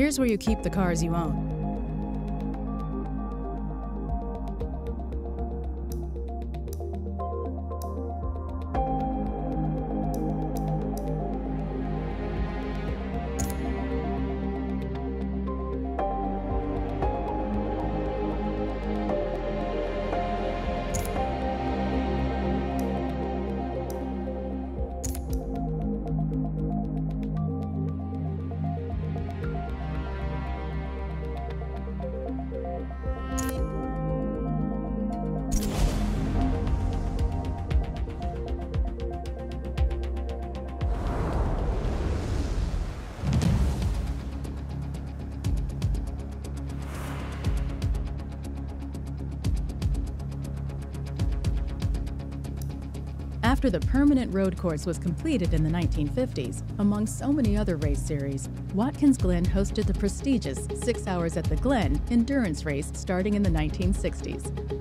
Here's where you keep the cars you own. After the permanent road course was completed in the 1950s, among so many other race series, Watkins Glen hosted the prestigious Six Hours at the Glen endurance race starting in the 1960s.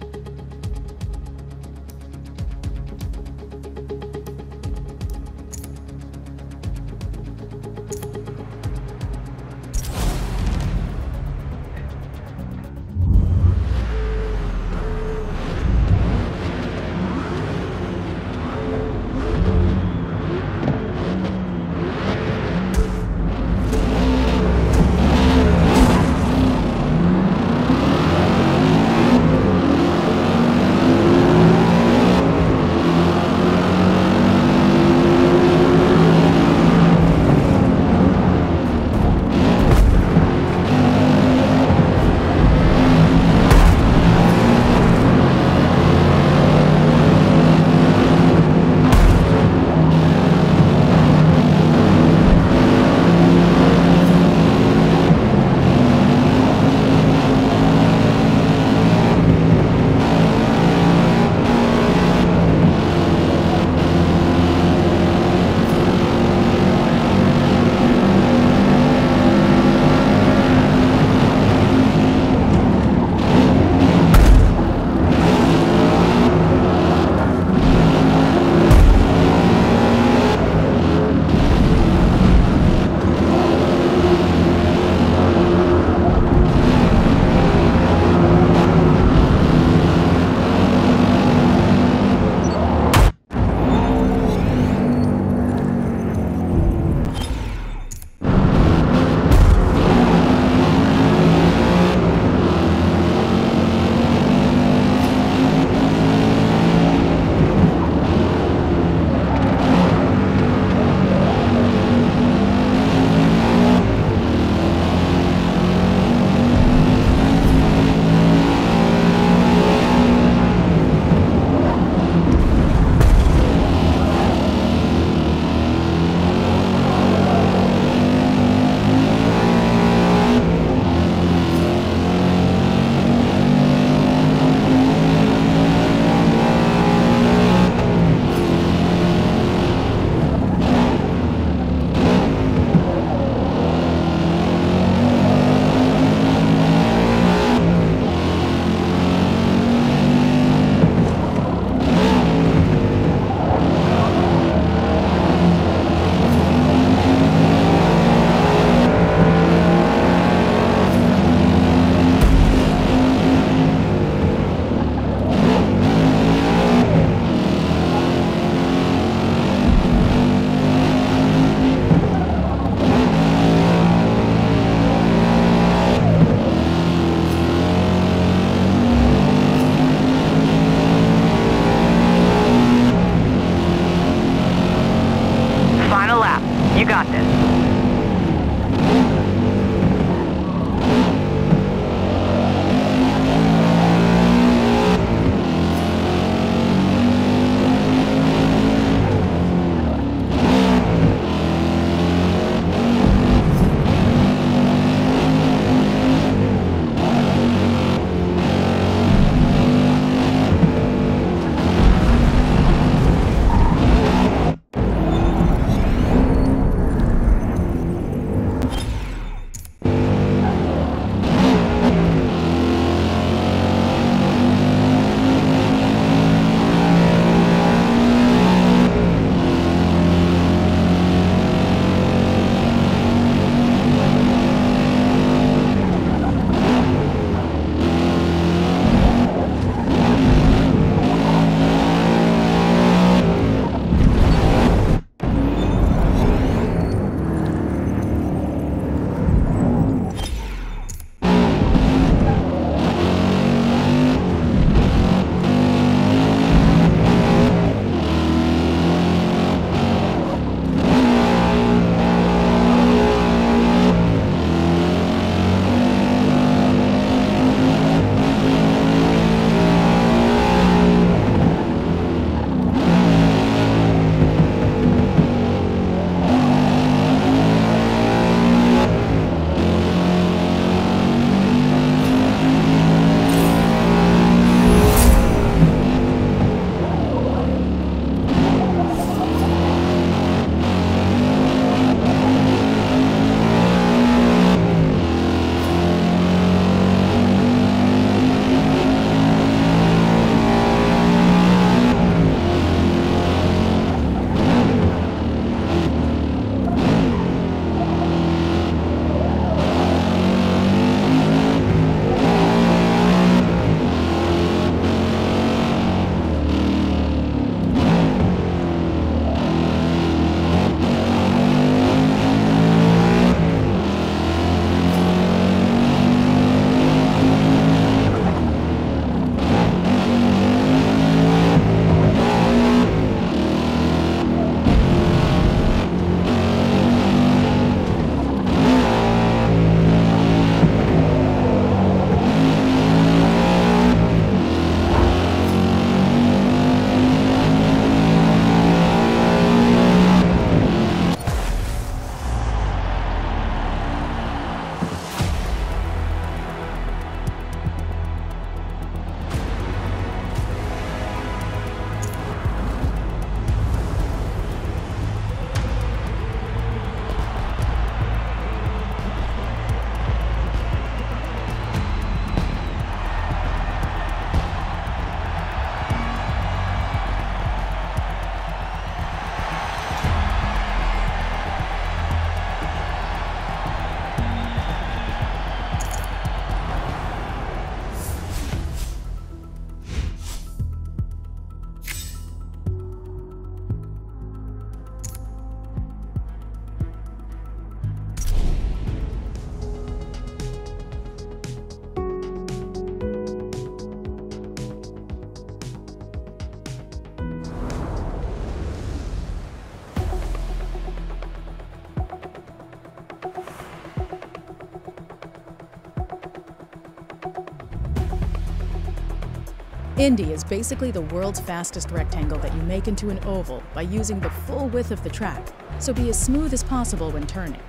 Indy is basically the world's fastest rectangle that you make into an oval by using the full width of the track, so be as smooth as possible when turning.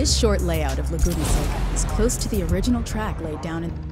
This short layout of Laguna Seca is close to the original track laid down in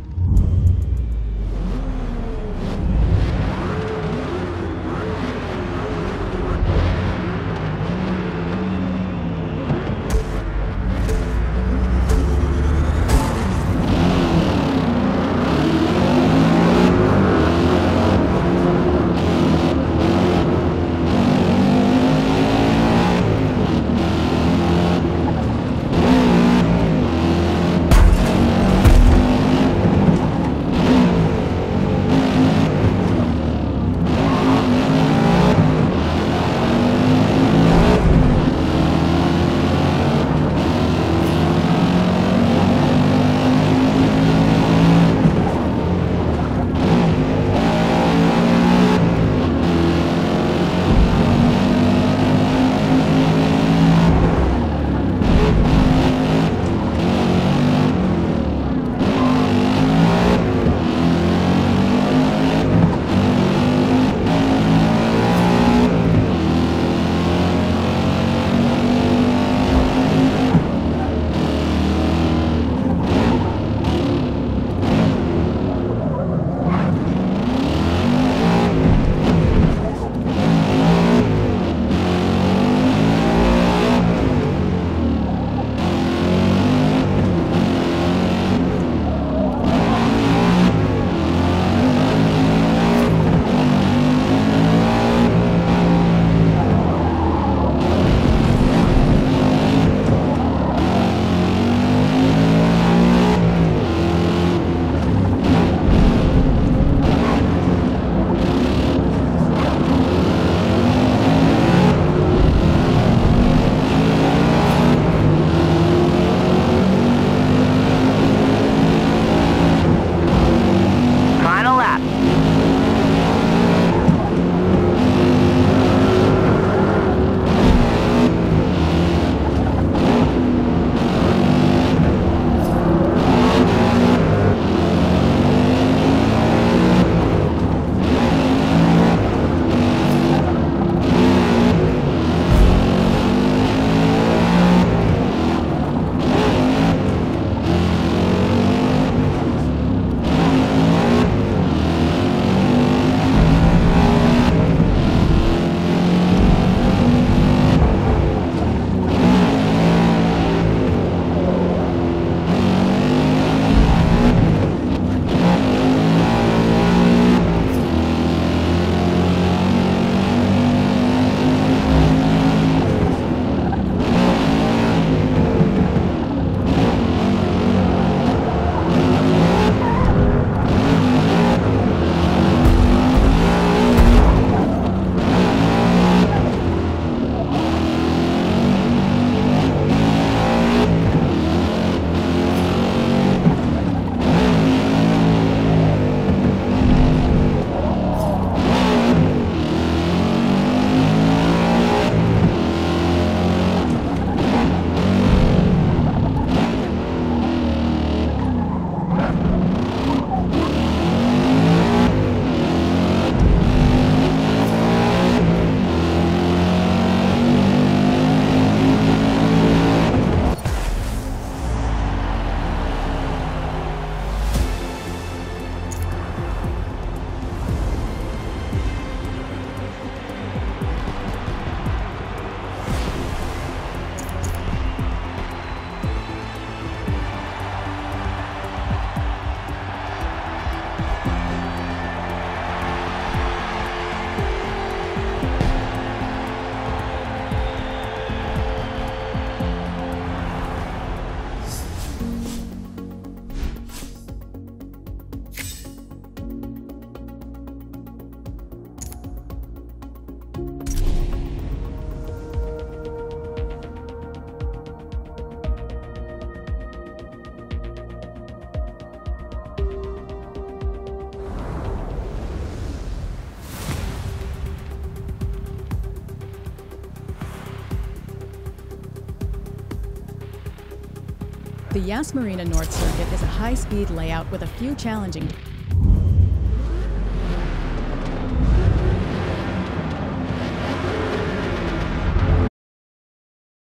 The Yas Marina North Circuit is a high-speed layout with a few challenging